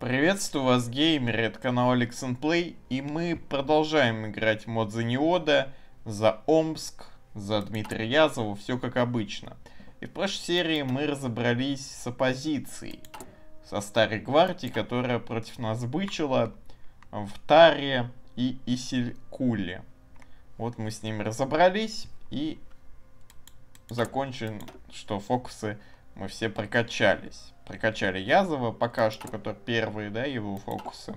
Приветствую вас, геймеры, это канал Alex Play, и мы продолжаем играть мод за Неода, за Омск, за Дмитрия Язова, все как обычно. И в прошлой серии мы разобрались с оппозицией, со Старой Гвардией, которая против нас бычила в Таре и Исилькуле. Вот мы с ними разобрались и закончим, что фокусы мы все прокачались прокачали Язова, пока что, который первые, да, его фокусы.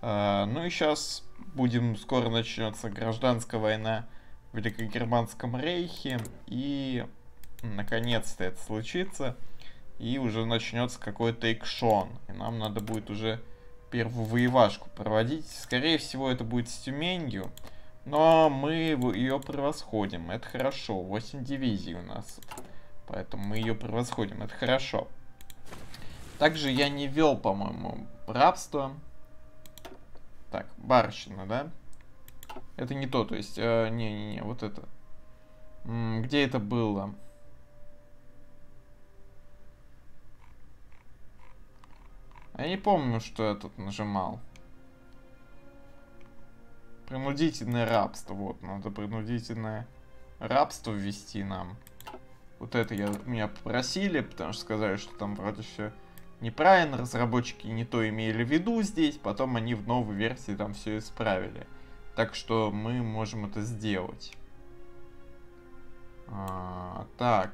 А, ну и сейчас будем, скоро начнется гражданская война в Великогерманском рейхе, и наконец-то это случится, и уже начнется какой-то экшон, и нам надо будет уже первую воевашку проводить. Скорее всего, это будет с Тюменью, но мы ее превосходим, это хорошо, 8 дивизий у нас, поэтому мы ее превосходим, это хорошо. Также я не вел, по-моему, рабство. Так, барщина, да? Это не то, то есть, не-не-не, э, вот это. М где это было? Я не помню, что я тут нажимал. Принудительное рабство. Вот, надо принудительное рабство ввести нам. Вот это я, меня попросили, потому что сказали, что там вроде все неправильно, разработчики не то имели в виду здесь, потом они в новой версии там все исправили. Так что мы можем это сделать. А, так.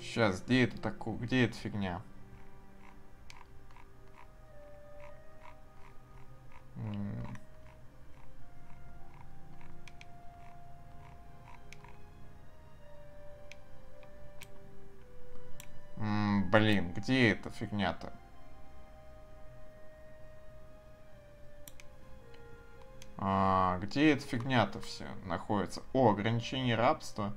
Сейчас, где это такое? Где эта фигня? М блин, где эта фигня-то? А, где эта фигня-то все находится? О, ограничение рабства.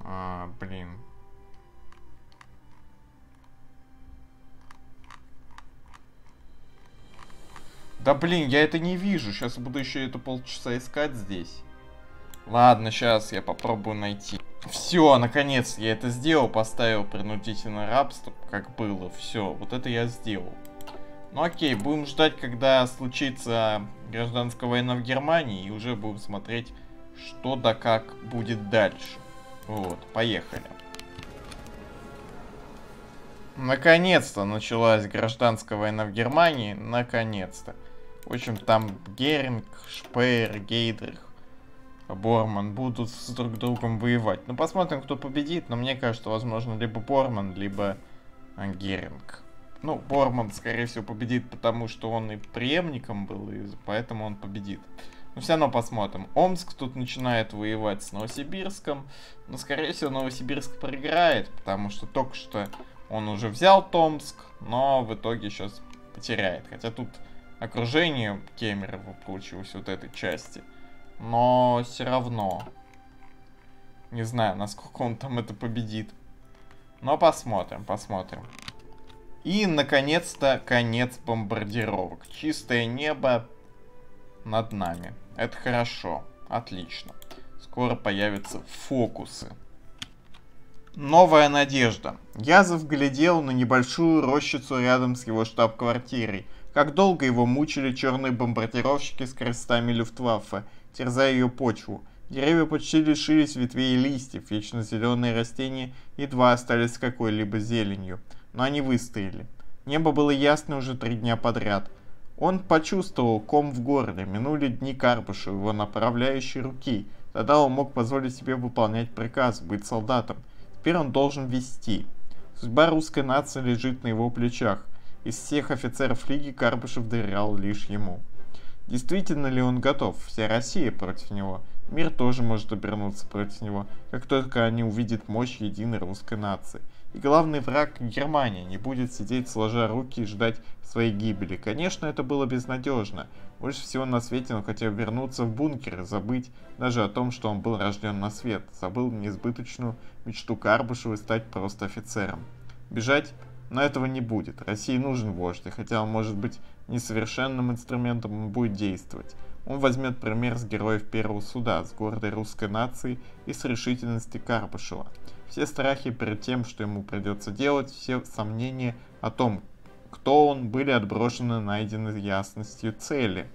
А, блин. Да блин, я это не вижу. Сейчас буду еще это полчаса искать здесь. Ладно, сейчас я попробую найти. Все, наконец я это сделал, поставил принудительное рабство, как было. Все, вот это я сделал. Ну окей, будем ждать, когда случится гражданская война в Германии, и уже будем смотреть, что да как будет дальше. Вот, поехали. Наконец-то началась гражданская война в Германии, наконец-то. В общем, там Геринг, Шпеер, Гейдрих, Борман будут с друг другом воевать. Ну, посмотрим, кто победит, но мне кажется, возможно, либо Борман, либо Геринг. Ну, Борман, скорее всего, победит, потому что он и преемником был, и поэтому он победит. Но все равно посмотрим. Омск тут начинает воевать с Новосибирском, но, скорее всего, Новосибирск проиграет, потому что только что он уже взял Томск, но в итоге сейчас потеряет. Хотя тут окружение Кемерово получилось вот этой части – но все равно. Не знаю, насколько он там это победит. Но посмотрим, посмотрим. И, наконец-то, конец бомбардировок. Чистое небо над нами. Это хорошо. Отлично. Скоро появятся фокусы. Новая надежда. Язов глядел на небольшую рощицу рядом с его штаб-квартирой. Как долго его мучили черные бомбардировщики с крестами Люфтваффе терзая ее почву. Деревья почти лишились ветвей и листьев, вечно зеленые растения едва остались с какой-либо зеленью, но они выстояли. Небо было ясно уже три дня подряд. Он почувствовал ком в горле, минули дни Карпыша, его направляющей руки. Тогда он мог позволить себе выполнять приказ, быть солдатом. Теперь он должен вести. Судьба русской нации лежит на его плечах. Из всех офицеров Лиги Карпышев доверял лишь ему. Действительно ли он готов? Вся Россия против него. Мир тоже может обернуться против него, как только они увидят мощь единой русской нации. И главный враг Германия не будет сидеть сложа руки и ждать своей гибели. Конечно, это было безнадежно. Больше всего на свете он хотел вернуться в бункер и забыть даже о том, что он был рожден на свет. Забыл несбыточную мечту Карбышева стать просто офицером. Бежать? Но этого не будет. России нужен вождь, и хотя он может быть несовершенным инструментом, он будет действовать. Он возьмет пример с героев первого суда, с гордой русской нации и с решительности Карпышева. Все страхи перед тем, что ему придется делать, все сомнения о том, кто он, были отброшены найдены ясностью цели.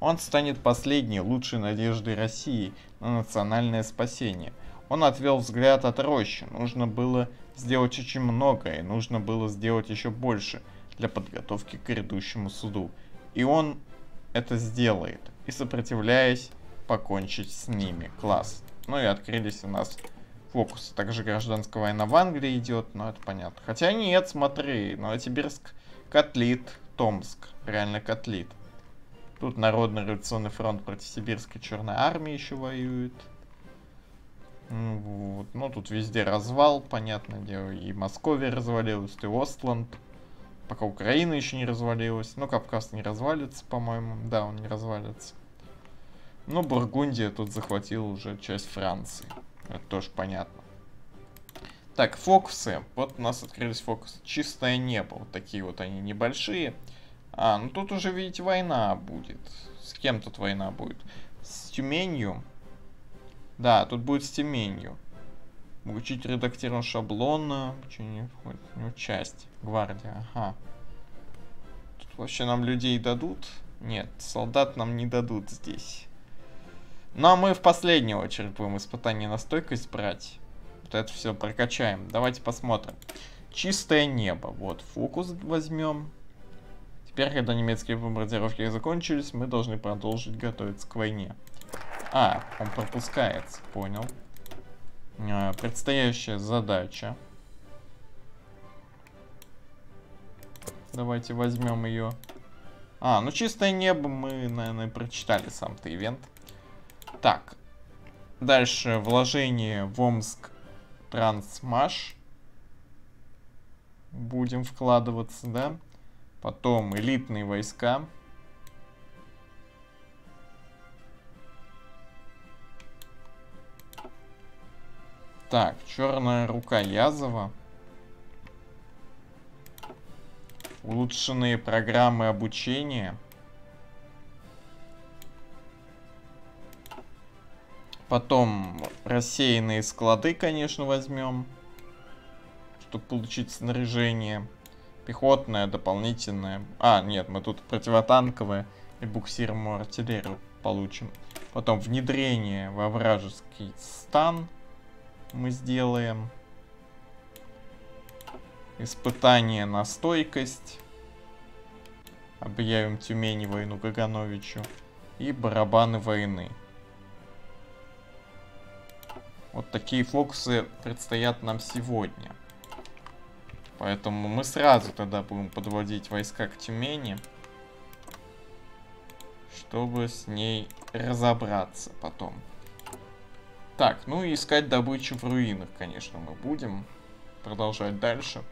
Он станет последней лучшей надеждой России на национальное спасение. Он отвел взгляд от рощи. Нужно было сделать очень многое, и нужно было сделать еще больше для подготовки к грядущему суду. И он это сделает. И сопротивляясь, покончить с ними. Класс. Ну и открылись у нас фокусы. Также гражданская война в Англии идет, но это понятно. Хотя нет, смотри, Новосибирск котлит, Томск, реально котлит. Тут Народный революционный фронт против Сибирской Черной Армии еще воюет. Вот. Ну, тут везде развал, понятное дело. И Московия развалилась, и Остланд. Пока Украина еще не развалилась. Ну, Кавказ не развалится, по-моему. Да, он не развалится. Ну, Бургундия тут захватила уже часть Франции. Это тоже понятно. Так, фокусы. Вот у нас открылись фокусы. Чистое небо. Вот такие вот они небольшие. А, ну тут уже, видите, война будет. С кем тут война будет? С Тюменью. Да, тут будет с Тюменью. Учить редактирован шаблона. Что не входит? Ну, часть. Гвардия, ага. Тут вообще нам людей дадут? Нет, солдат нам не дадут здесь. Ну а мы в последнюю очередь будем испытание на стойкость брать. Вот это все прокачаем. Давайте посмотрим. Чистое небо. Вот, фокус возьмем. Теперь, когда немецкие бомбардировки закончились, мы должны продолжить готовиться к войне. А, он пропускается, понял. Э, предстоящая задача. Давайте возьмем ее. А, ну чистое небо мы, наверное, прочитали сам-то ивент. Так. Дальше вложение в Омск Трансмаш. Будем вкладываться, да? Потом элитные войска. Так, черная рука Язова. Улучшенные программы обучения. Потом рассеянные склады, конечно, возьмем. Чтобы получить снаряжение. Пехотное, дополнительное. А, нет, мы тут противотанковое и буксируемую артиллерию получим. Потом внедрение во вражеский стан мы сделаем. Испытание на стойкость. Объявим Тюмени войну Гагановичу. И барабаны войны. Вот такие фокусы предстоят нам сегодня. Поэтому мы сразу тогда будем подводить войска к Тюмени. Чтобы с ней разобраться потом. Так, ну и искать добычу в руинах, конечно, мы будем продолжать дальше.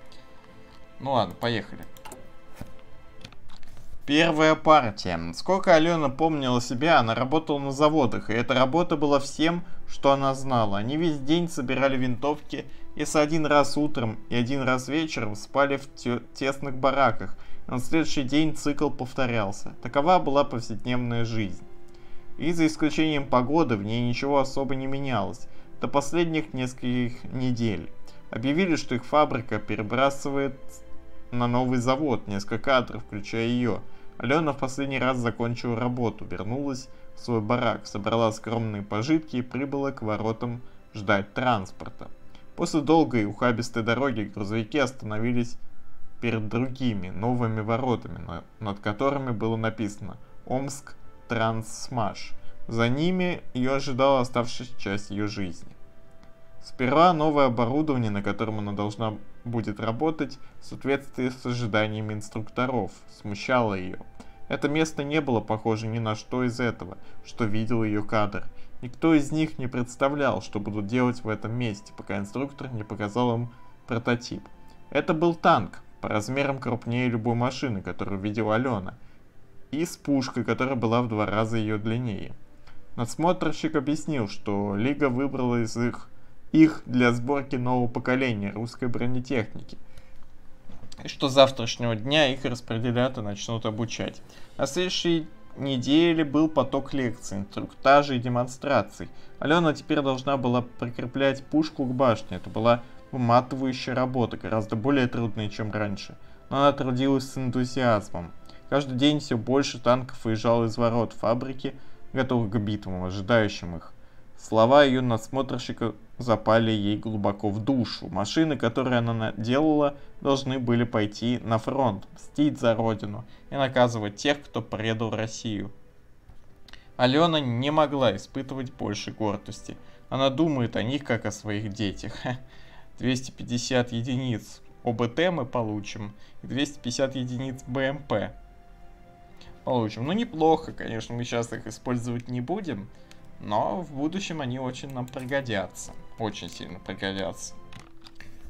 Ну ладно, поехали. Первая партия. Сколько Алена помнила себя, она работала на заводах, и эта работа была всем, что она знала. Они весь день собирали винтовки, и с один раз утром и один раз вечером спали в тесных бараках. На следующий день цикл повторялся. Такова была повседневная жизнь и за исключением погоды в ней ничего особо не менялось до последних нескольких недель. Объявили, что их фабрика перебрасывает на новый завод несколько кадров, включая ее. Алена в последний раз закончила работу, вернулась в свой барак, собрала скромные пожитки и прибыла к воротам ждать транспорта. После долгой ухабистой дороги грузовики остановились перед другими новыми воротами, над которыми было написано «Омск Трансмаш. За ними ее ожидала оставшаяся часть ее жизни. Сперва новое оборудование, на котором она должна будет работать, в соответствии с ожиданиями инструкторов, смущало ее. Это место не было похоже ни на что из этого, что видел ее кадр. Никто из них не представлял, что будут делать в этом месте, пока инструктор не показал им прототип. Это был танк, по размерам крупнее любой машины, которую видела Алена, и с пушкой, которая была в два раза ее длиннее. Надсмотрщик объяснил, что Лига выбрала из их, их для сборки нового поколения русской бронетехники, и что с завтрашнего дня их распределят и начнут обучать. На следующий недели был поток лекций, инструктажей и демонстраций. Алена теперь должна была прикреплять пушку к башне. Это была выматывающая работа, гораздо более трудная, чем раньше. Но она трудилась с энтузиазмом. Каждый день все больше танков выезжало из ворот фабрики, готовых к битвам, ожидающим их. Слова ее надсмотрщика запали ей глубоко в душу. Машины, которые она делала, должны были пойти на фронт, мстить за родину и наказывать тех, кто предал Россию. Алена не могла испытывать больше гордости. Она думает о них, как о своих детях. 250 единиц ОБТ мы получим и 250 единиц БМП получим. Ну, неплохо, конечно, мы сейчас их использовать не будем, но в будущем они очень нам пригодятся. Очень сильно пригодятся.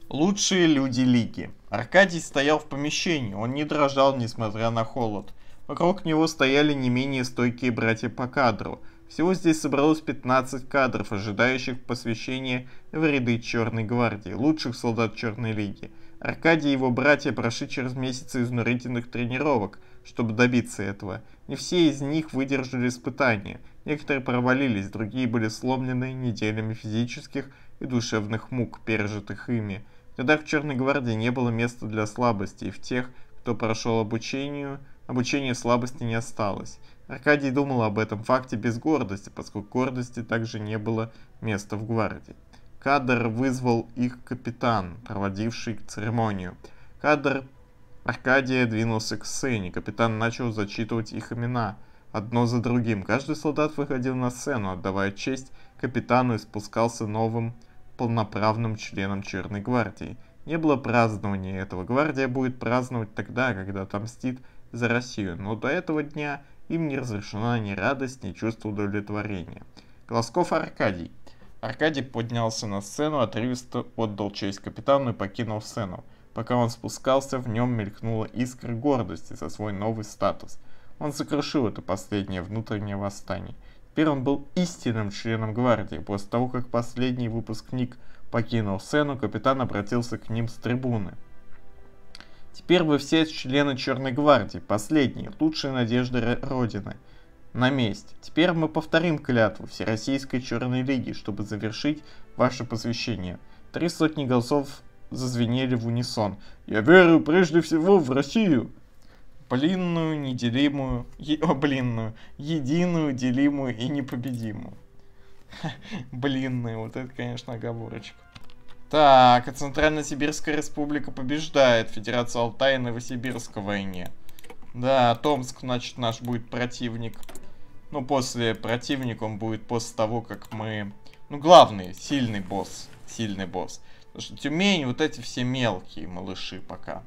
Лучшие люди лиги. Аркадий стоял в помещении, он не дрожал, несмотря на холод. Вокруг него стояли не менее стойкие братья по кадру. Всего здесь собралось 15 кадров, ожидающих посвящения в ряды Черной Гвардии, лучших солдат Черной Лиги. Аркадий и его братья прошли через месяцы изнурительных тренировок, чтобы добиться этого. Не все из них выдержали испытания. Некоторые провалились, другие были сломлены неделями физических и душевных мук, пережитых ими. Тогда в Черной Гвардии не было места для слабости, и в тех, кто прошел обучению, обучение слабости не осталось. Аркадий думал об этом факте без гордости, поскольку гордости также не было места в гвардии. Кадр вызвал их капитан, проводивший церемонию. Кадр Аркадия двинулся к сцене. Капитан начал зачитывать их имена, одно за другим. Каждый солдат выходил на сцену, отдавая честь капитану и спускался новым полноправным членом Черной гвардии. Не было празднования этого. Гвардия будет праздновать тогда, когда отомстит за Россию, но до этого дня им не разрешена ни радость, ни чувство удовлетворения. Глазков Аркадий. Аркадий поднялся на сцену, отрывисто отдал честь капитану и покинул сцену. Пока он спускался, в нем мелькнула искра гордости за свой новый статус. Он сокрушил это последнее внутреннее восстание. Теперь он был истинным членом гвардии. После того, как последний выпускник покинул сцену, капитан обратился к ним с трибуны. Теперь вы все члены Черной гвардии, последние, лучшие надежды Родины. На месте. Теперь мы повторим клятву Всероссийской Черной Лиги, чтобы завершить ваше посвящение. Три сотни голосов зазвенели в унисон. «Я верю прежде всего в Россию!» Блинную, неделимую, е, о, блинную, единую, делимую и непобедимую. Блинную, вот это, конечно, оговорочка. Так, а Центрально-Сибирская Республика побеждает Федерацию Алтай и Новосибирск в войне. Да, Томск, значит, наш будет противник. Ну, после противника он будет после того, как мы... Ну, главный, сильный босс. Сильный босс. Тюмень, вот эти все мелкие малыши пока.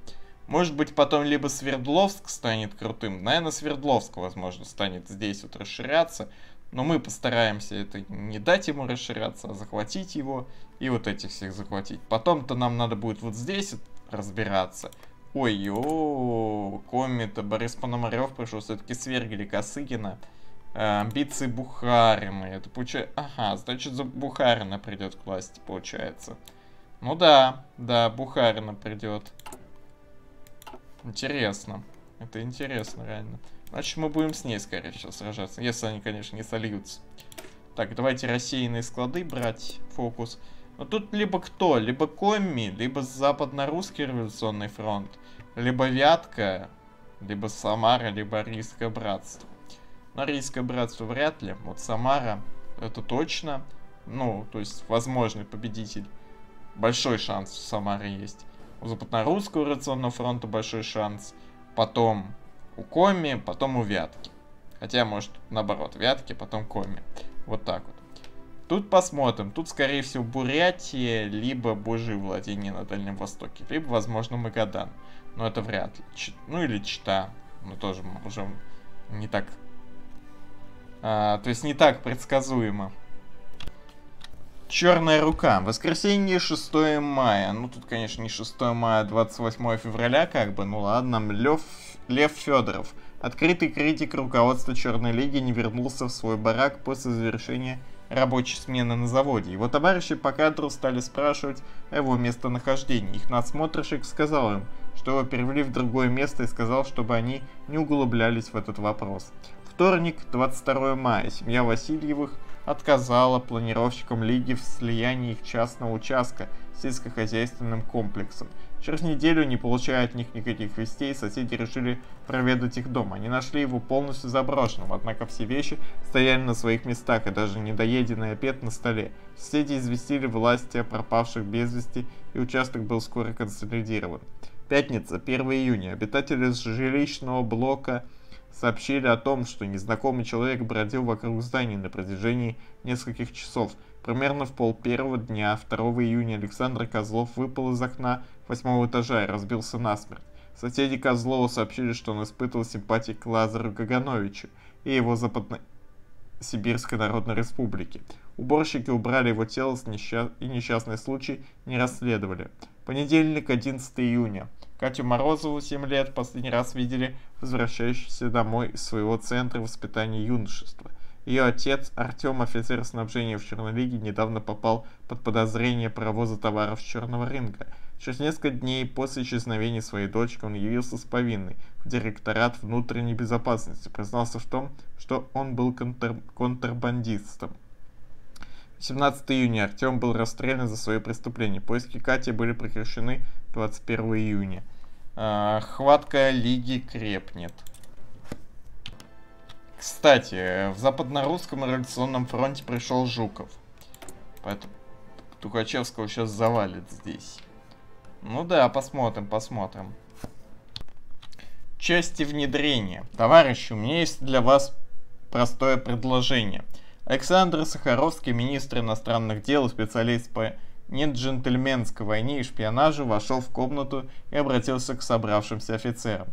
Может быть, потом либо Свердловск станет крутым. Наверное, Свердловск, возможно, станет здесь вот расширяться. Но мы постараемся это не дать ему расширяться, а захватить его. И вот этих всех захватить. Потом-то нам надо будет вот здесь разбираться. Ой, о, комета, Борис Пономарев пришел, все-таки свергли Косыгина. Э, амбиции Бухарина. Это получается... Ага, значит, за Бухарина придет к власти, получается. Ну да, да, Бухарина придет. Интересно. Это интересно, реально. Значит, мы будем с ней, скорее всего, сражаться. Если они, конечно, не сольются. Так, давайте рассеянные склады брать. Фокус. Но тут либо кто? Либо Комми, либо Западно-Русский революционный фронт. Либо Вятка, либо Самара, либо Рийское братство. Но Рийское братство вряд ли. Вот Самара, это точно. Ну, то есть, возможный победитель большой шанс у Самары есть. У Западнорусского революционного фронта большой шанс. Потом у Коми, потом у Вятки. Хотя, может, наоборот, Вятки, потом Коми. Вот так вот. Тут посмотрим. Тут, скорее всего, Бурятия, либо Божьи владения на Дальнем Востоке. Либо, возможно, Магадан. Но это вряд ли. Ч... Ну или Чита. Но тоже уже не так... А, то есть не так предсказуемо. Черная рука. Воскресенье 6 мая. Ну, тут, конечно, не 6 мая, а 28 февраля, как бы. Ну ладно, Лев, Лев Федоров. Открытый критик руководства Черной Лиги не вернулся в свой барак после завершения рабочей смены на заводе. Его товарищи по кадру стали спрашивать о его местонахождении. Их надсмотрщик сказал им, что его перевели в другое место и сказал, чтобы они не углублялись в этот вопрос. Вторник, 22 мая. Семья Васильевых отказала планировщикам Лиги в слиянии их частного участка с сельскохозяйственным комплексом. Через неделю, не получая от них никаких вестей, соседи решили проведать их дом. Они нашли его полностью заброшенным, однако все вещи стояли на своих местах, и даже недоеденный обед на столе. Соседи известили власти о пропавших без вести, и участок был скоро консолидирован. Пятница, 1 июня. Обитатели жилищного блока сообщили о том, что незнакомый человек бродил вокруг здания на протяжении нескольких часов. Примерно в пол первого дня 2 июня Александр Козлов выпал из окна восьмого этажа и разбился насмерть. Соседи Козлова сообщили, что он испытывал симпатии к Лазару Гагановичу и его Западно-Сибирской Народной Республике. Уборщики убрали его тело с несчаст... и несчастный случай не расследовали. Понедельник, 11 июня. Катю Морозову, 7 лет, последний раз видели возвращающейся домой из своего центра воспитания юношества. Ее отец, Артем, офицер снабжения в Чернолиге, недавно попал под подозрение провоза товаров с черного рынка – Через несколько дней после исчезновения своей дочки он явился с повинной в директорат внутренней безопасности, признался в том, что он был контр... контрабандистом. 17 июня Артем был расстрелян за свое преступление. Поиски Кати были прекращены 21 июня. А, хватка Лиги крепнет. Кстати, в Западно-Русском революционном фронте пришел Жуков. Поэтому Тухачевского сейчас завалит здесь. Ну да, посмотрим, посмотрим. Части внедрения. Товарищи, у меня есть для вас простое предложение. Александр Сахаровский, министр иностранных дел и специалист по неджентльменской войне и шпионажу, вошел в комнату и обратился к собравшимся офицерам.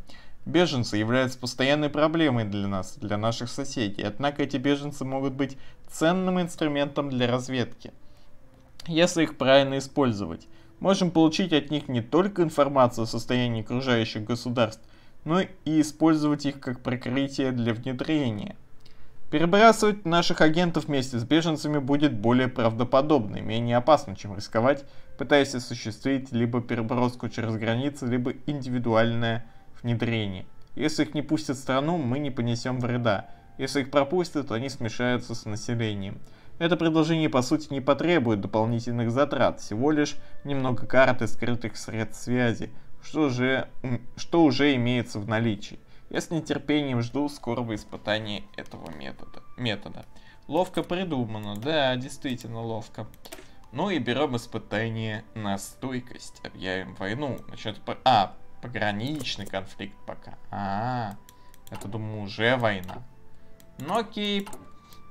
Беженцы являются постоянной проблемой для нас, для наших соседей, однако эти беженцы могут быть ценным инструментом для разведки, если их правильно использовать можем получить от них не только информацию о состоянии окружающих государств, но и использовать их как прикрытие для внедрения. Перебрасывать наших агентов вместе с беженцами будет более правдоподобно и менее опасно, чем рисковать, пытаясь осуществить либо переброску через границы, либо индивидуальное внедрение. Если их не пустят в страну, мы не понесем вреда. Если их пропустят, то они смешаются с населением. Это предложение по сути не потребует дополнительных затрат, всего лишь немного карт и скрытых средств связи, что, же, что уже имеется в наличии. Я с нетерпением жду скорого испытания этого метода. метода. Ловко придумано, да, действительно ловко. Ну и берем испытание на стойкость. Объявим войну. Начнет по... А, пограничный конфликт пока. А, это, думаю, уже война. Ну окей,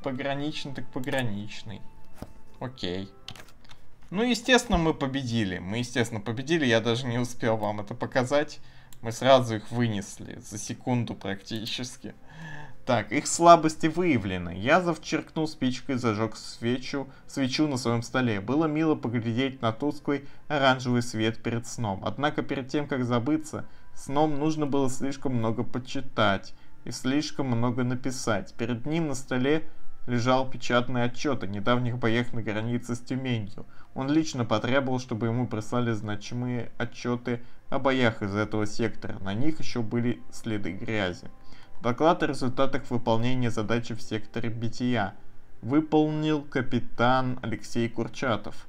Пограничный так пограничный. Окей. Ну, естественно, мы победили. Мы, естественно, победили. Я даже не успел вам это показать. Мы сразу их вынесли. За секунду практически. Так, их слабости выявлены. Язов черкнул спичкой, зажег свечу, свечу на своем столе. Было мило поглядеть на тусклый оранжевый свет перед сном. Однако перед тем, как забыться, сном нужно было слишком много почитать и слишком много написать. Перед ним на столе лежал печатный отчет о недавних боях на границе с Тюменью. Он лично потребовал, чтобы ему прислали значимые отчеты о боях из этого сектора. На них еще были следы грязи. Доклад о результатах выполнения задачи в секторе бития выполнил капитан Алексей Курчатов.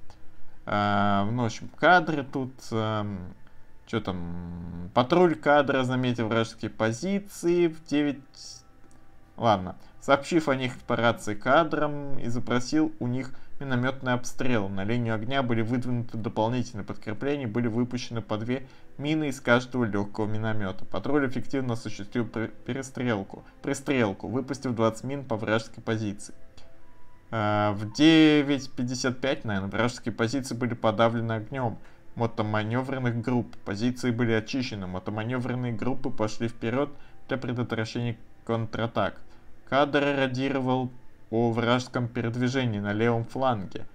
Э, в общем, кадры тут... Э, что там? Патруль кадра заметил вражеские позиции в 9... Ладно сообщив о них по рации кадрам и запросил у них минометный обстрел. На линию огня были выдвинуты дополнительные подкрепления, были выпущены по две мины из каждого легкого миномета. Патруль эффективно осуществил перестрелку, пристрелку, выпустив 20 мин по вражеской позиции. А, в 9.55, наверное, вражеские позиции были подавлены огнем мотоманевренных групп. Позиции были очищены, мотоманевренные группы пошли вперед для предотвращения контратак. Кадр радировал о вражеском передвижении на левом фланге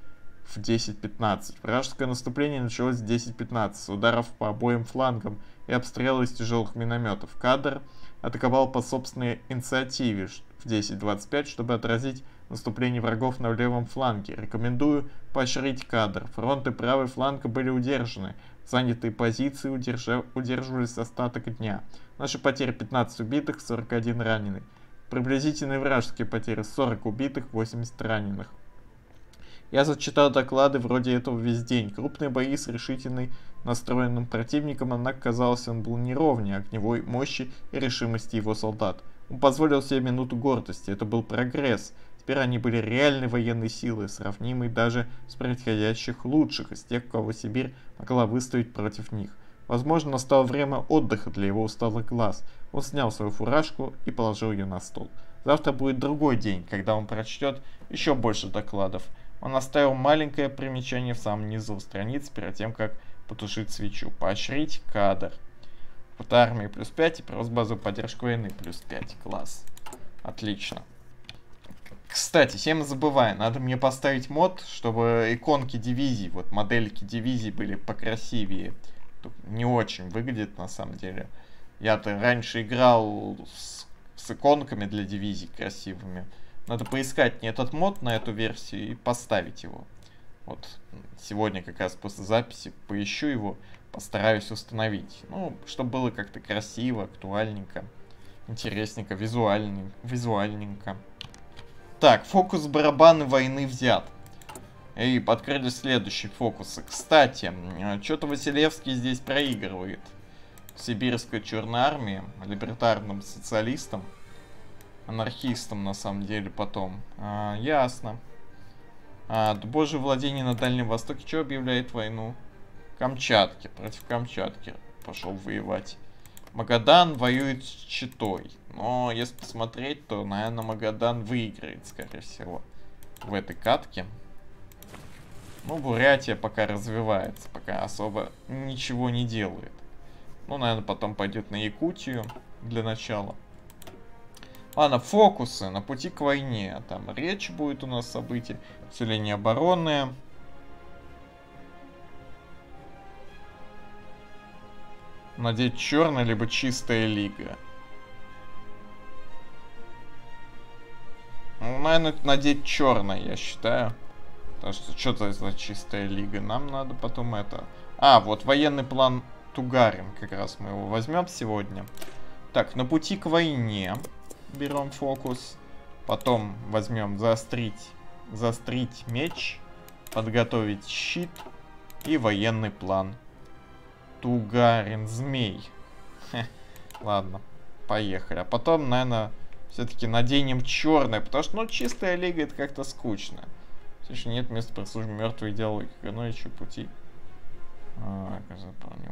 в 10.15. Вражеское наступление началось в 10.15 с ударов по обоим флангам и обстрела из тяжелых минометов. Кадр атаковал по собственной инициативе в 10.25, чтобы отразить наступление врагов на левом фланге. Рекомендую поощрить кадр. Фронты правый фланга были удержаны. Занятые позиции удержа... удерживались остаток дня. Наши потери 15 убитых, 41 раненый. Приблизительные вражеские потери 40 убитых, 80 раненых. Я зачитал доклады вроде этого весь день. Крупные бои с решительной настроенным противником, однако казалось, он был неровнее огневой мощи и решимости его солдат. Он позволил себе минуту гордости, это был прогресс. Теперь они были реальной военной силой, сравнимой даже с происходящих лучших из тех, кого Сибирь могла выставить против них. Возможно, настало время отдыха для его усталых глаз. Он снял свою фуражку и положил ее на стол. Завтра будет другой день, когда он прочтет еще больше докладов. Он оставил маленькое примечание в самом низу страницы перед тем, как потушить свечу. Поощрить кадр. Вот армии плюс 5 и просто базовую поддержку войны плюс 5. Класс. Отлично. Кстати, всем забывай, надо мне поставить мод, чтобы иконки дивизий, вот модельки дивизий были покрасивее. Не очень выглядит на самом деле. Я-то раньше играл с, с иконками для дивизий красивыми. Надо поискать не этот мод на эту версию и поставить его. Вот сегодня как раз после записи поищу его, постараюсь установить. Ну, чтобы было как-то красиво, актуальненько, интересненько, визуальный, визуальненько. Так, фокус барабаны войны взят. И подкрыли следующие фокусы. Кстати, что-то Василевский здесь проигрывает. Сибирской Черной Армии, либертарным социалистам анархистом на самом деле потом. А, ясно. А, Божье владение на Дальнем Востоке что объявляет войну? Камчатки. Против Камчатки пошел воевать. Магадан воюет с Читой. Но если посмотреть, то, наверное, Магадан выиграет, скорее всего, в этой катке. Ну, Бурятия пока развивается, пока особо ничего не делает. Ну, наверное, потом пойдет на Якутию для начала. Ладно, фокусы на пути к войне. Там речь будет у нас события. Усиление обороны. Надеть черная либо чистая лига. Ну, наверное, надеть черное, я считаю. Потому что что-то за чистая лига. Нам надо потом это... А, вот военный план Тугарин. Как раз мы его возьмем сегодня. Так, на пути к войне берем фокус. Потом возьмем заострить, заострить меч, подготовить щит и военный план. Тугарин змей. Хе, ладно, поехали. А потом, наверное, все-таки наденем черное, потому что, ну, чистая лига это как-то скучно. Еще нет места прислужбы мертвой идеологии, но еще пути. А,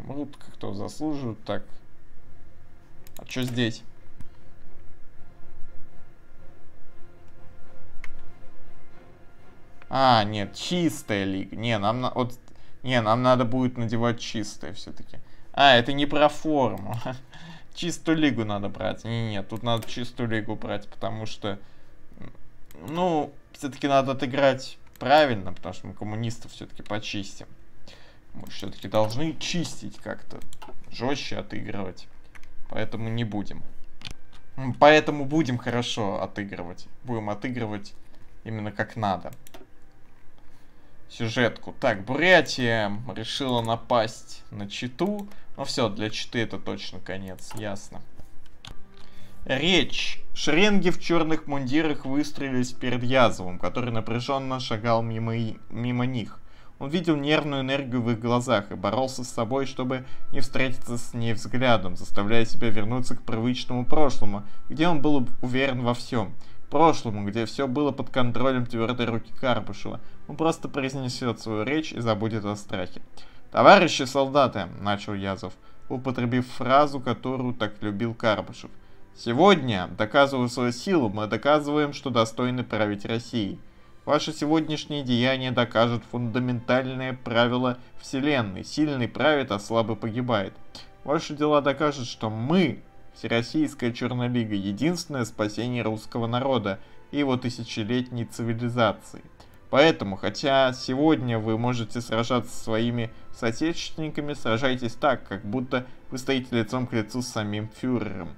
умрут, как-то заслуживают. Так. А что здесь? А, нет, чистая лига. Не, нам, на... вот... не, нам надо будет надевать чистое все-таки. А, это не про форму. Чистую лигу надо брать. Не, не, тут надо чистую лигу брать, потому что, ну, все-таки надо отыграть правильно, потому что мы коммунистов все-таки почистим. Мы все-таки должны чистить как-то, жестче отыгрывать. Поэтому не будем. Поэтому будем хорошо отыгрывать. Будем отыгрывать именно как надо сюжетку. Так, Бурятия решила напасть на Читу. Ну все, для Читы это точно конец, ясно. Речь. Шеренги в черных мундирах выстроились перед Язовым, который напряженно шагал мимо, мимо них. Он видел нервную энергию в их глазах и боролся с собой, чтобы не встретиться с ней взглядом, заставляя себя вернуться к привычному прошлому, где он был уверен во всем прошлому, где все было под контролем твердой руки Карбышева. Он просто произнесет свою речь и забудет о страхе. «Товарищи солдаты!» – начал Язов, употребив фразу, которую так любил Карбышев. «Сегодня, доказывая свою силу, мы доказываем, что достойны править Россией. Ваши сегодняшние деяния докажут фундаментальное правило Вселенной. Сильный правит, а слабый погибает. Ваши дела докажут, что мы Всероссийская Черная Лига – единственное спасение русского народа и его тысячелетней цивилизации. Поэтому, хотя сегодня вы можете сражаться со своими соотечественниками, сражайтесь так, как будто вы стоите лицом к лицу с самим фюрером.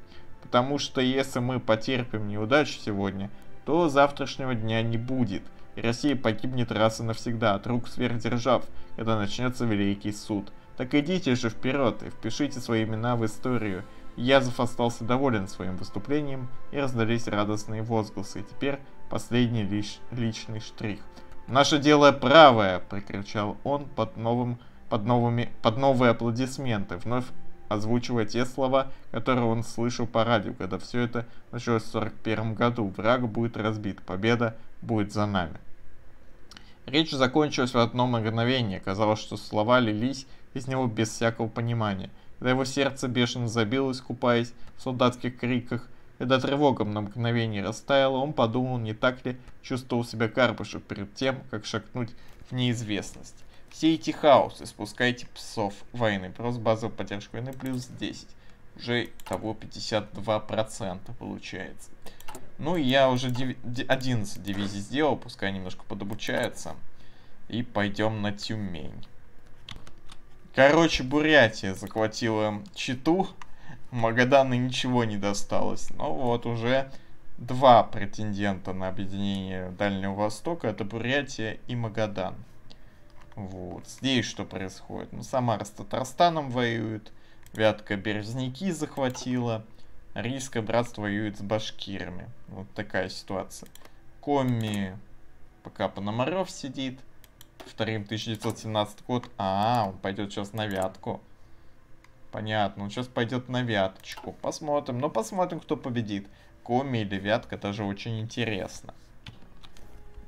Потому что если мы потерпим неудачу сегодня, то завтрашнего дня не будет, и Россия погибнет раз и навсегда от рук сверхдержав, когда начнется Великий Суд. Так идите же вперед и впишите свои имена в историю – Язов остался доволен своим выступлением, и раздались радостные возгласы. Теперь последний лиш... личный штрих. «Наше дело правое!» — прикричал он под, новым, под, новыми, под новые аплодисменты, вновь озвучивая те слова, которые он слышал по радио, когда все это началось в 41 году. Враг будет разбит, победа будет за нами. Речь закончилась в одно мгновение. Казалось, что слова лились из него без всякого понимания. Когда его сердце бешено забилось, купаясь в солдатских криках, когда тревога на мгновение растаяла, он подумал, не так ли чувствовал себя Карпышев перед тем, как шагнуть в неизвестность. Все эти хаосы, спускайте псов войны, просто базовая поддержка войны плюс 10. Уже того 52% получается. Ну, я уже 11 дивизий сделал, пускай немножко подобучается. И пойдем на Тюмень. Короче, Бурятия захватила Читу. Магадану ничего не досталось. Но вот уже два претендента на объединение Дальнего Востока. Это Бурятия и Магадан. Вот. Здесь что происходит? Ну, Самара с Татарстаном воюет. Вятка Березники захватила. Рийское братство воюет с башкирами. Вот такая ситуация. Коми пока Пономарев сидит. Повторим, 1917 год. А, он пойдет сейчас на Вятку. Понятно, он сейчас пойдет на Вяточку. Посмотрим. Ну, посмотрим, кто победит. Коми или Вятка, даже очень интересно.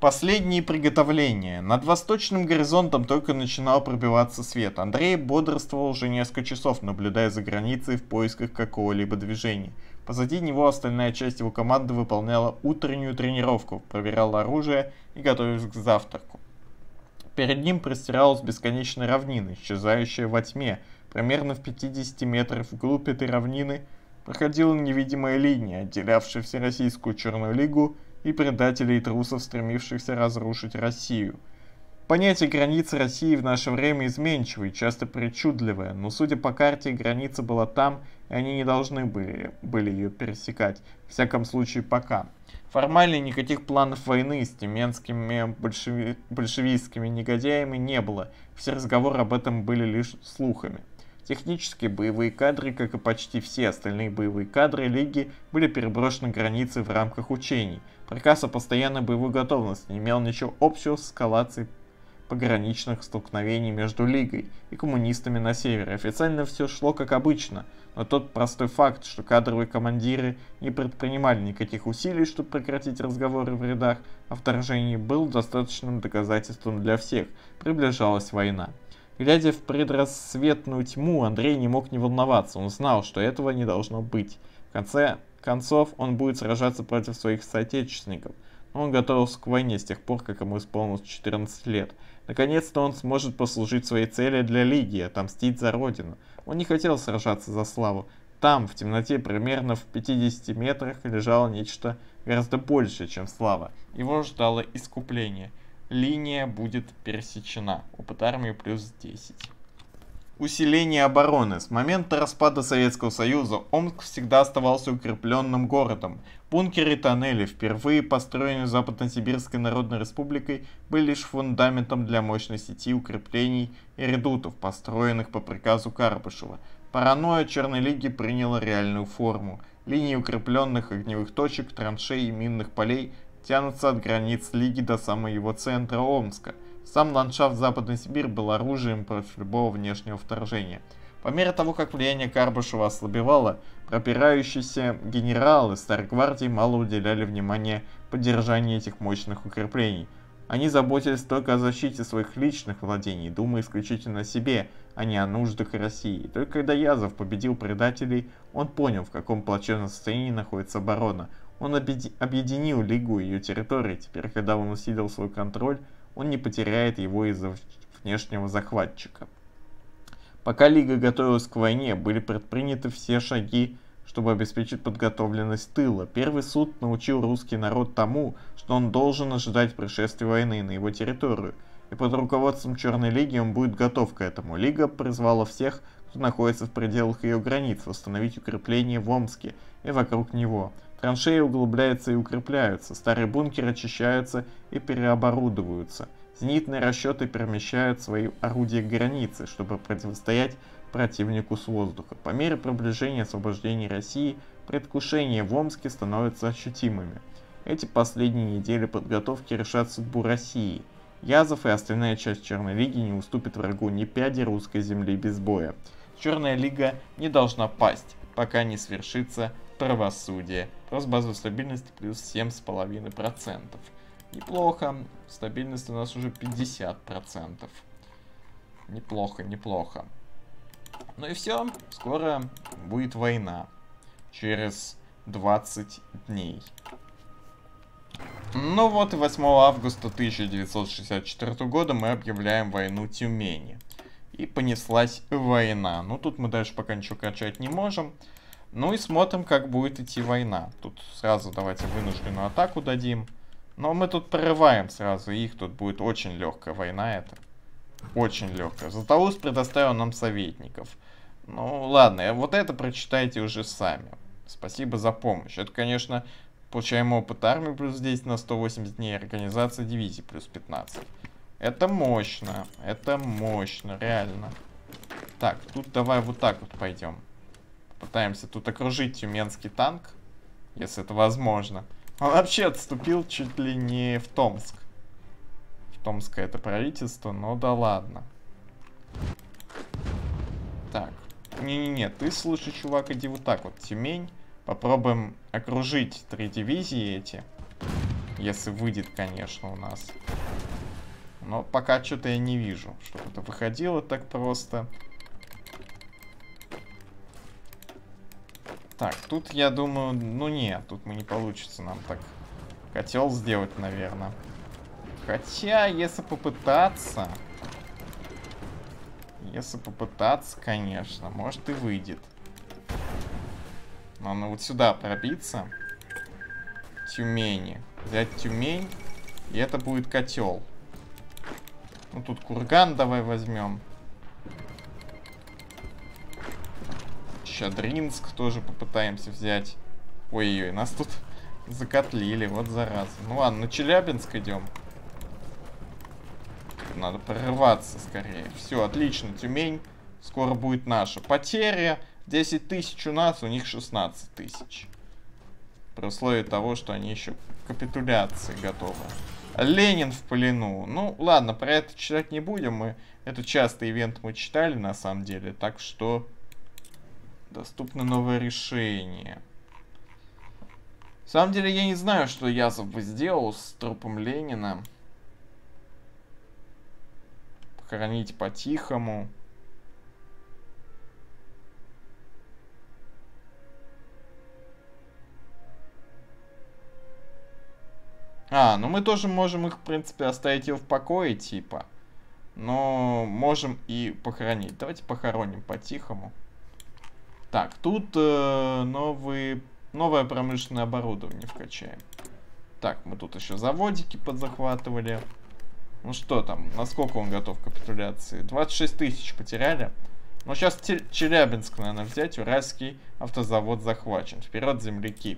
Последние приготовления. Над восточным горизонтом только начинал пробиваться свет. Андрей бодрствовал уже несколько часов, наблюдая за границей в поисках какого-либо движения. Позади него остальная часть его команды выполняла утреннюю тренировку, проверяла оружие и готовилась к завтраку. Перед ним простиралась бесконечная равнина, исчезающая во тьме. Примерно в 50 метров вглубь этой равнины проходила невидимая линия, отделявшая Всероссийскую Черную Лигу и предателей и трусов, стремившихся разрушить Россию. Понятие границы России в наше время изменчивое часто причудливое, но судя по карте, граница была там, и они не должны были, были ее пересекать, в всяком случае пока. Формально никаких планов войны с тюменскими большеви... большевистскими негодяями не было, все разговоры об этом были лишь слухами. Технические боевые кадры, как и почти все остальные боевые кадры Лиги, были переброшены границы в рамках учений. Приказ о постоянной боевой готовности не имел ничего общего с эскалацией пограничных столкновений между Лигой и коммунистами на севере. Официально все шло как обычно, но тот простой факт, что кадровые командиры не предпринимали никаких усилий, чтобы прекратить разговоры в рядах о вторжении, был достаточным доказательством для всех. Приближалась война. Глядя в предрассветную тьму, Андрей не мог не волноваться. Он знал, что этого не должно быть. В конце концов, он будет сражаться против своих соотечественников. Он готовился к войне с тех пор, как ему исполнилось 14 лет. Наконец-то он сможет послужить своей цели для Лиги, отомстить за Родину. Он не хотел сражаться за славу. Там, в темноте, примерно в 50 метрах, лежало нечто гораздо большее, чем слава. Его ждало искупление линия будет пересечена. Опыт армии плюс 10. Усиление обороны. С момента распада Советского Союза Омск всегда оставался укрепленным городом. Бункеры и тоннели, впервые построенные Западно-Сибирской Народной Республикой, были лишь фундаментом для мощной сети укреплений и редутов, построенных по приказу Карбышева. Паранойя Черной Лиги приняла реальную форму. Линии укрепленных огневых точек, траншей и минных полей тянутся от границ Лиги до самого его центра Омска. Сам ландшафт Западной Сибирь был оружием против любого внешнего вторжения. По мере того, как влияние Карбышева ослабевало, пропирающиеся генералы Старой Гвардии мало уделяли внимания поддержанию этих мощных укреплений. Они заботились только о защите своих личных владений, думая исключительно о себе, а не о нуждах России. И только когда Язов победил предателей, он понял, в каком плачевном состоянии находится оборона. Он объединил Лигу и ее территории. Теперь, когда он усилил свой контроль, он не потеряет его из-за внешнего захватчика. Пока Лига готовилась к войне, были предприняты все шаги, чтобы обеспечить подготовленность тыла. Первый суд научил русский народ тому, что он должен ожидать пришествия войны на его территорию. И под руководством Черной Лиги он будет готов к этому. Лига призвала всех, кто находится в пределах ее границ, восстановить укрепления в Омске и вокруг него. Траншеи углубляются и укрепляются, старые бункеры очищаются и переоборудовываются. Зенитные расчеты перемещают свои орудия к границе, чтобы противостоять противнику с воздуха. По мере приближения освобождения России, предвкушения в Омске становятся ощутимыми. Эти последние недели подготовки решат судьбу России. Язов и остальная часть Черной Лиги не уступит врагу ни пяди русской земли без боя. Черная Лига не должна пасть, пока не свершится правосудие. Рост базовой стабильности плюс 7,5%. Неплохо. Стабильность у нас уже 50%. Неплохо, неплохо. Ну и все. Скоро будет война. Через 20 дней. Ну вот и 8 августа 1964 года мы объявляем войну Тюмени. И понеслась война. Ну тут мы дальше пока ничего качать не можем. Ну и смотрим, как будет идти война. Тут сразу давайте вынужденную атаку дадим. Но мы тут прорываем сразу их. Тут будет очень легкая война это. Очень легкая. Златоуст предоставил нам советников. Ну ладно, вот это прочитайте уже сами. Спасибо за помощь. Это, конечно, Получаем опыт армии плюс 10 на 180 дней, организация дивизии плюс 15. Это мощно, это мощно, реально. Так, тут давай вот так вот пойдем. Пытаемся тут окружить тюменский танк, если это возможно. Он вообще отступил чуть ли не в Томск. В Томское это правительство, но да ладно. Так, не-не-не, ты слушай, чувак, иди вот так вот, Тюмень. Попробуем окружить три дивизии эти. Если выйдет, конечно, у нас. Но пока что-то я не вижу, чтобы это выходило так просто. Так, тут я думаю, ну нет, тут мы не получится нам так котел сделать, наверное. Хотя, если попытаться... Если попытаться, конечно, может и выйдет. Надо вот сюда пробиться. Тюмени. Взять Тюмень. И это будет котел. Ну тут курган давай возьмем. Щадринск тоже попытаемся взять. Ой-ой, нас тут закотлили, вот зараза. Ну ладно, на Челябинск идем. Надо прорываться скорее. Все, отлично, Тюмень скоро будет наша. Потеря 10 тысяч у нас, у них 16 тысяч. При условии того, что они еще капитуляции готовы. Ленин в плену. Ну, ладно, про это читать не будем. Мы это частый ивент мы читали, на самом деле. Так что доступно новое решение. На самом деле, я не знаю, что Язов бы сделал с трупом Ленина. Похоронить по-тихому. А, ну мы тоже можем их, в принципе, оставить его в покое, типа. Но можем и похоронить. Давайте похороним по-тихому. Так, тут э, новые, новое промышленное оборудование вкачаем. Так, мы тут еще заводики подзахватывали. Ну что там, насколько он готов к капитуляции? 26 тысяч потеряли. Ну сейчас Челябинск, наверное, взять. Уральский автозавод захвачен. Вперед, земляки.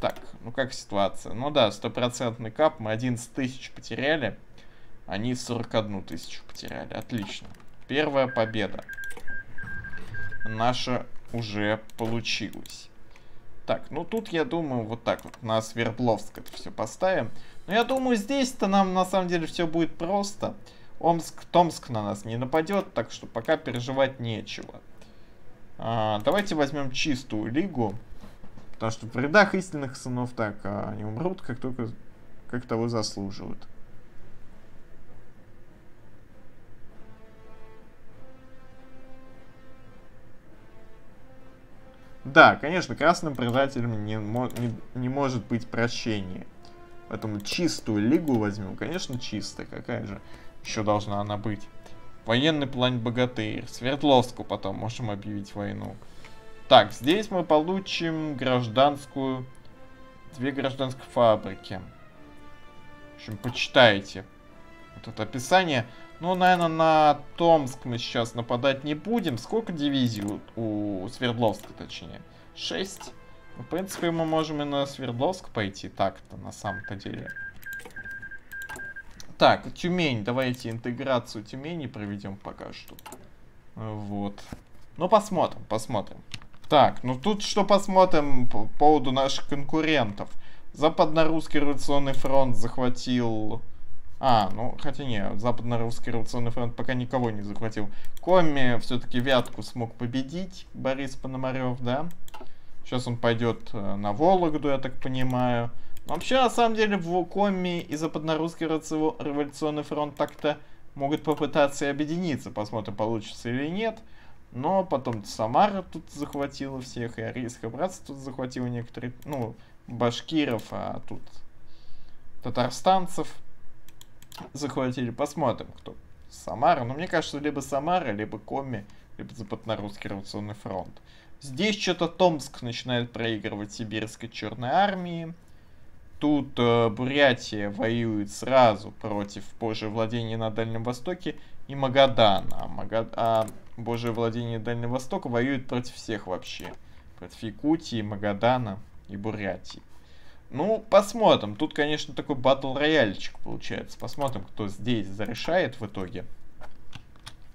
Так, ну как ситуация? Ну да, стопроцентный кап, мы 11 тысяч потеряли, они 41 тысячу потеряли, отлично. Первая победа наша уже получилась. Так, ну тут я думаю вот так вот на Свердловск это все поставим. Но я думаю здесь-то нам на самом деле все будет просто. Омск, Томск на нас не нападет, так что пока переживать нечего. А, давайте возьмем чистую лигу. Потому что в рядах истинных сынов так, а они умрут, как только как того заслуживают. Да, конечно, красным предателям не, не, не может быть прощения. Поэтому чистую лигу возьмем. Конечно, чистая. Какая же еще должна она быть? Военный план богатырь. Свердловску потом можем объявить войну. Так, здесь мы получим гражданскую... Две гражданские фабрики. В общем, почитайте. Вот это описание. Ну, наверное, на Томск мы сейчас нападать не будем. Сколько дивизий у, Свердловска, точнее? Шесть. Ну, в принципе, мы можем и на Свердловск пойти так-то, на самом-то деле. Так, Тюмень. Давайте интеграцию Тюмени проведем пока что. Вот. Ну, посмотрим, посмотрим. Так, ну тут что посмотрим по поводу наших конкурентов. Западно-русский революционный фронт захватил... А, ну, хотя не, Западно-русский революционный фронт пока никого не захватил. Коми все-таки Вятку смог победить, Борис Пономарев, да? Сейчас он пойдет э, на Вологду, я так понимаю. Вообще, на самом деле, в Коми и Западно-русский революционный фронт так-то могут попытаться и объединиться. Посмотрим, получится или нет. Но потом Самара тут захватила всех, и Арийское братство тут захватило некоторые, ну, башкиров, а тут татарстанцев захватили. Посмотрим, кто. Самара. Но мне кажется, либо Самара, либо Коми, либо Западно-Русский революционный фронт. Здесь что-то Томск начинает проигрывать сибирской черной армии. Тут э, Бурятия воюет сразу против Божьего владения на Дальнем Востоке и Магадан. А, Магад... а Божье владение Дальнего Востока воюет против всех вообще. Против Якутии, Магадана и Бурятии. Ну, посмотрим. Тут, конечно, такой батл рояльчик получается. Посмотрим, кто здесь зарешает в итоге.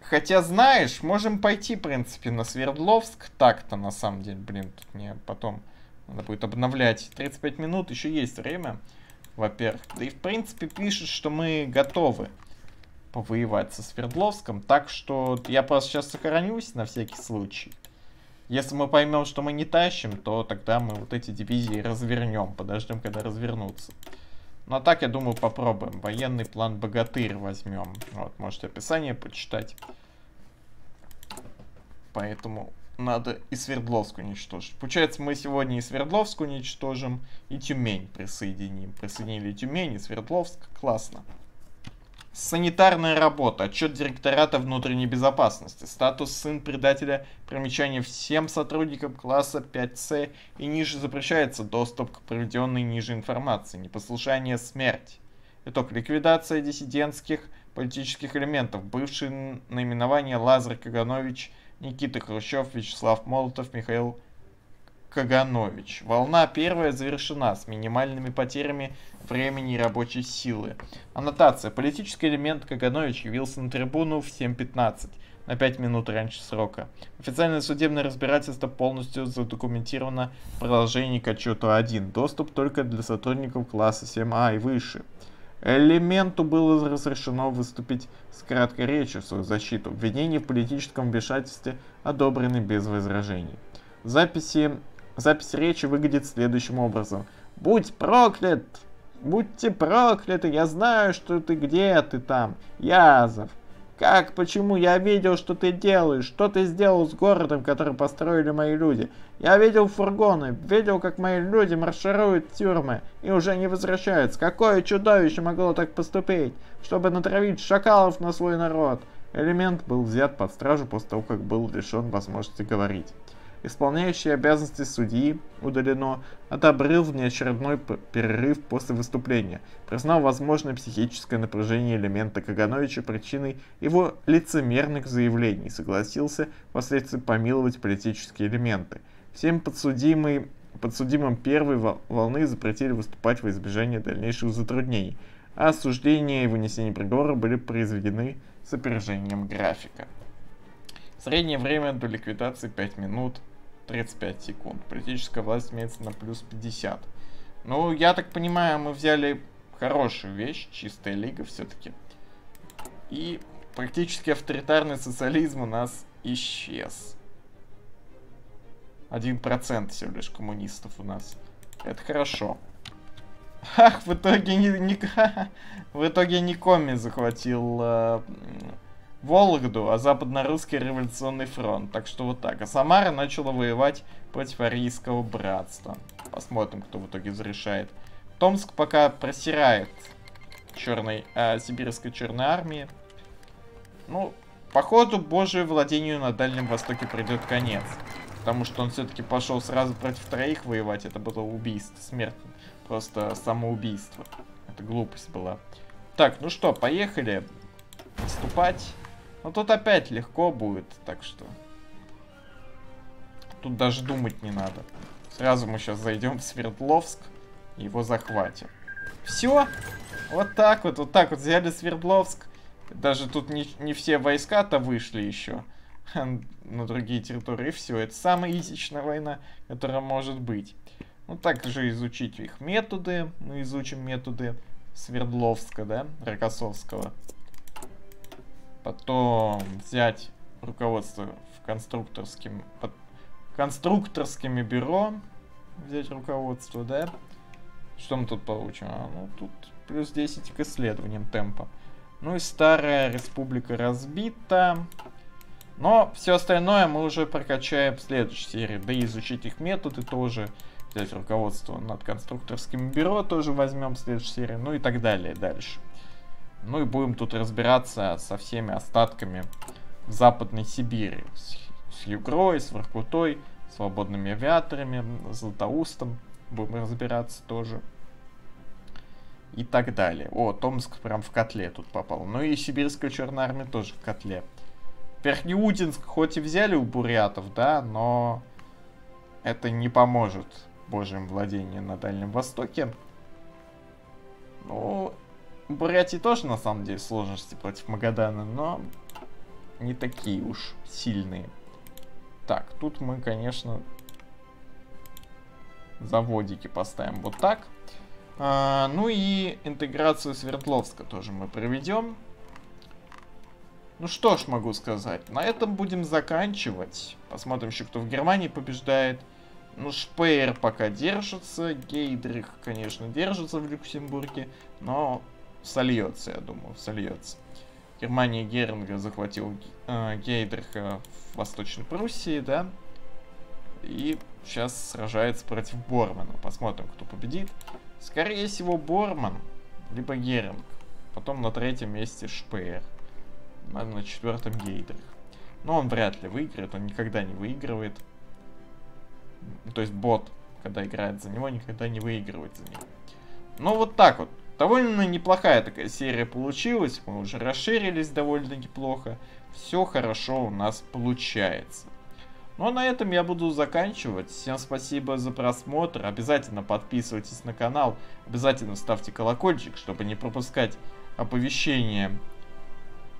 Хотя, знаешь, можем пойти, в принципе, на Свердловск. Так-то, на самом деле, блин, тут мне потом надо будет обновлять. 35 минут, еще есть время, во-первых. Да и, в принципе, пишет, что мы готовы повоевать со Свердловском. Так что я просто сейчас сохранюсь на всякий случай. Если мы поймем, что мы не тащим, то тогда мы вот эти дивизии развернем. Подождем, когда развернутся. Ну а так, я думаю, попробуем. Военный план Богатырь возьмем. Вот, можете описание почитать. Поэтому надо и Свердловск уничтожить. Получается, мы сегодня и Свердловск уничтожим, и Тюмень присоединим. Присоединили Тюмень и Свердловск. Классно. Санитарная работа. Отчет директората внутренней безопасности. Статус сын предателя. Примечание всем сотрудникам класса 5С и ниже запрещается доступ к проведенной ниже информации. Непослушание смерть. Итог. Ликвидация диссидентских политических элементов. Бывшие наименования Лазарь Каганович, Никита Хрущев, Вячеслав Молотов, Михаил Каганович. Волна первая завершена с минимальными потерями времени и рабочей силы. Аннотация. Политический элемент Каганович явился на трибуну в 7.15 на 5 минут раньше срока. Официальное судебное разбирательство полностью задокументировано в приложении к отчету 1. Доступ только для сотрудников класса 7А и выше. Элементу было разрешено выступить с краткой речью в свою защиту. Обвинения в политическом вмешательстве одобрены без возражений. Записи Запись речи выглядит следующим образом. «Будь проклят! Будьте прокляты! Я знаю, что ты где ты там, Язов! Как, почему? Я видел, что ты делаешь. Что ты сделал с городом, который построили мои люди? Я видел фургоны, видел, как мои люди маршируют в тюрьмы и уже не возвращаются. Какое чудовище могло так поступить, чтобы натравить шакалов на свой народ? Элемент был взят под стражу после того, как был лишен возможности говорить исполняющий обязанности судьи, удалено, одобрил внеочередной перерыв после выступления, признал возможное психическое напряжение элемента Кагановича причиной его лицемерных заявлений согласился впоследствии помиловать политические элементы. Всем подсудимый, подсудимым первой волны запретили выступать во избежание дальнейших затруднений, а осуждение и вынесение приговора были произведены с опережением графика. Среднее время до ликвидации 5 минут 35 секунд. Политическая власть имеется на плюс 50. Ну, я так понимаю, мы взяли хорошую вещь, чистая лига все-таки. И практически авторитарный социализм у нас исчез. Один процент всего лишь коммунистов у нас. Это хорошо. Ах, в итоге не, не в итоге не Коми захватил э, Вологду, а Западно-Русский революционный фронт. Так что вот так. А Самара начала воевать против Арийского братства. Посмотрим, кто в итоге зарешает. Томск пока просирает черной, э, сибирской черной армии. Ну, походу, божию владению на Дальнем Востоке придет конец. Потому что он все-таки пошел сразу против троих воевать. Это было убийство, смерть. Просто самоубийство. Это глупость была. Так, ну что, поехали. Наступать. Но тут опять легко будет, так что... Тут даже думать не надо. Сразу мы сейчас зайдем в Свердловск и его захватим. Все. Вот так вот, вот так вот взяли Свердловск. Даже тут не, не все войска-то вышли еще на другие территории. Все, это самая изичная война, которая может быть. Ну, также изучить их методы. Мы изучим методы Свердловска, да, Рокоссовского. Потом взять руководство в конструкторским, под конструкторскими бюро. Взять руководство, да. Что мы тут получим? А, ну, тут плюс 10 к исследованиям темпа. Ну и старая республика разбита. Но все остальное мы уже прокачаем в следующей серии. Да и изучить их методы тоже. Взять руководство над конструкторским бюро тоже возьмем в следующей серии. Ну и так далее дальше. Ну и будем тут разбираться со всеми остатками в Западной Сибири. С, с Югрой, с Воркутой, свободными авиаторами, Златоустом. Будем разбираться тоже. И так далее. О, Томск прям в котле тут попал. Ну и Сибирская Черная Армия тоже в котле. Верхнеудинск хоть и взяли у бурятов, да, но это не поможет божьим владениям на Дальнем Востоке. Ну, Бурятии тоже на самом деле сложности против Магадана, но не такие уж сильные. Так, тут мы, конечно, заводики поставим вот так. А, ну и интеграцию Свердловска тоже мы проведем. Ну что ж могу сказать, на этом будем заканчивать. Посмотрим еще, кто в Германии побеждает. Ну, Шпеер пока держится, Гейдрих, конечно, держится в Люксембурге, но сольется, я думаю, сольется. Германия Геринга захватил э, Гейдриха в Восточной Пруссии, да, и сейчас сражается против Бормана. Посмотрим, кто победит. Скорее всего, Борман, либо Геринг. Потом на третьем месте Шпеер. Наверное, на четвертом Гейдрих. Но он вряд ли выиграет, он никогда не выигрывает. То есть бот, когда играет за него, никогда не выигрывает за него. Ну вот так вот. Довольно неплохая такая серия получилась. Мы уже расширились довольно неплохо. Все хорошо у нас получается. Ну а на этом я буду заканчивать. Всем спасибо за просмотр. Обязательно подписывайтесь на канал. Обязательно ставьте колокольчик, чтобы не пропускать оповещения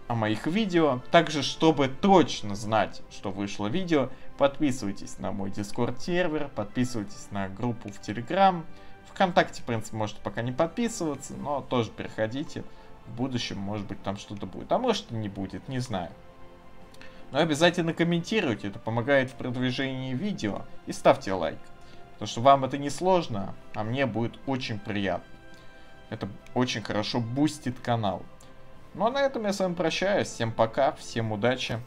о моих видео. Также, чтобы точно знать, что вышло видео, подписывайтесь на мой Discord сервер, подписывайтесь на группу в Telegram. Вконтакте, в принципе, можете пока не подписываться, но тоже переходите. В будущем, может быть, там что-то будет. А может и не будет, не знаю. Но обязательно комментируйте, это помогает в продвижении видео. И ставьте лайк. Потому что вам это не сложно, а мне будет очень приятно. Это очень хорошо бустит канал. Ну а на этом я с вами прощаюсь. Всем пока, всем удачи.